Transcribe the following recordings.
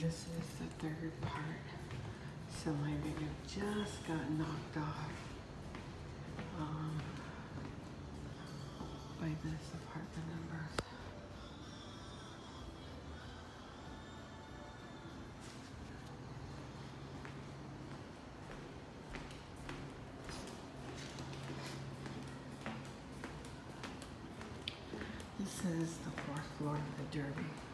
this is the third part. So my video just got knocked off um, by this apartment number. This is the fourth floor of the Derby.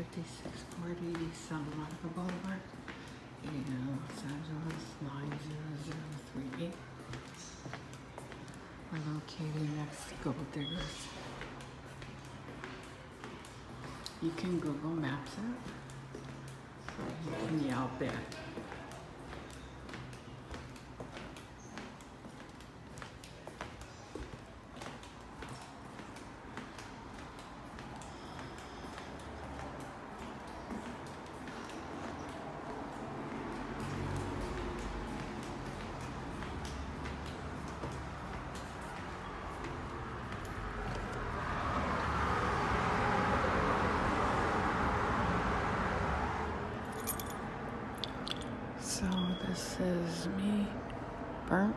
5640 Santa Monica Boulevard in Los Angeles 90038. We're located next to Gold Diggers. You can Google Maps it. You can Yelp. So this is me, burnt.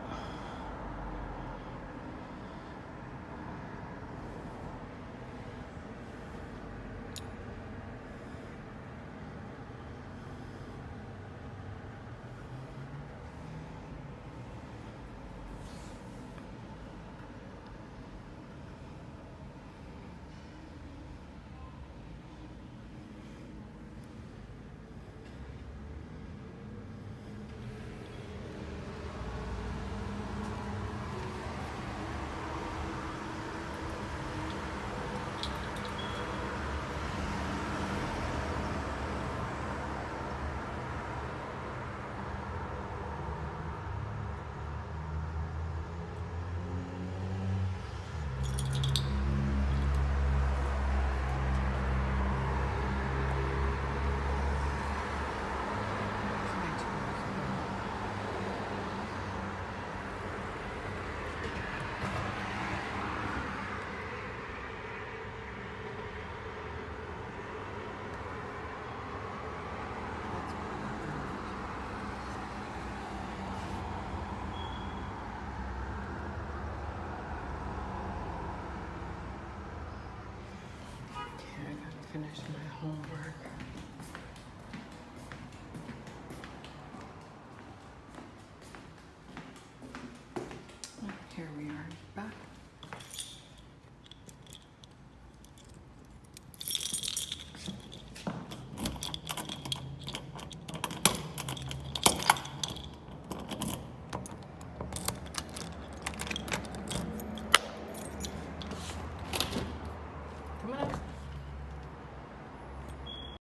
Finish my homework.